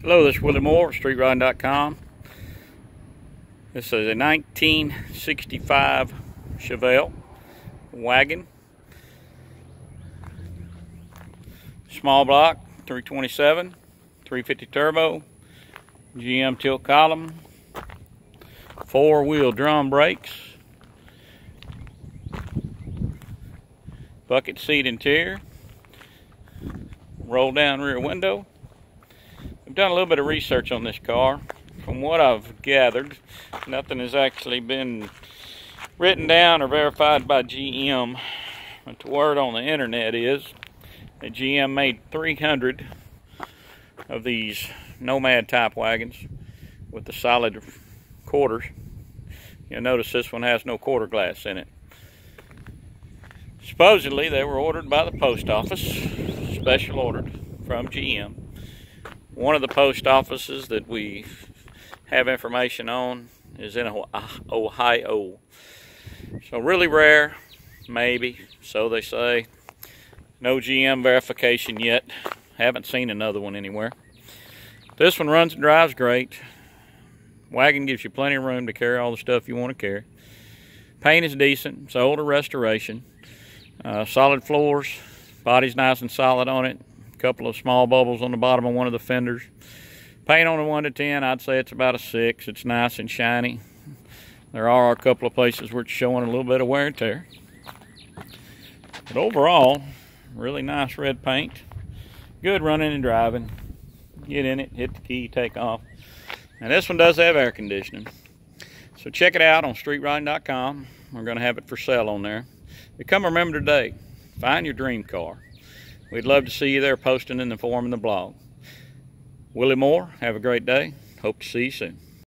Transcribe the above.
Hello, this is Willie Moore, StreetRodding.com. This is a 1965 Chevelle wagon. Small block, 327, 350 turbo, GM tilt column, four wheel drum brakes, bucket seat interior, roll down rear window, I've done a little bit of research on this car. From what I've gathered, nothing has actually been written down or verified by GM. But the word on the internet is that GM made 300 of these Nomad type wagons with the solid quarters. You'll notice this one has no quarter glass in it. Supposedly they were ordered by the post office, special ordered from GM one of the post offices that we have information on is in Ohio. So really rare, maybe, so they say. No GM verification yet. Haven't seen another one anywhere. This one runs and drives great. Wagon gives you plenty of room to carry all the stuff you want to carry. Paint is decent. It's older restoration. Uh, solid floors. Body's nice and solid on it couple of small bubbles on the bottom of one of the fenders. Paint on a 1 to 10, I'd say it's about a 6. It's nice and shiny. There are a couple of places where it's showing a little bit of wear and tear. But overall, really nice red paint. Good running and driving. Get in it, hit the key, take off. And this one does have air conditioning. So check it out on streetrodding.com. We're going to have it for sale on there. Become a member today. Find your dream car. We'd love to see you there posting in the forum and the blog. Willie Moore, have a great day. Hope to see you soon.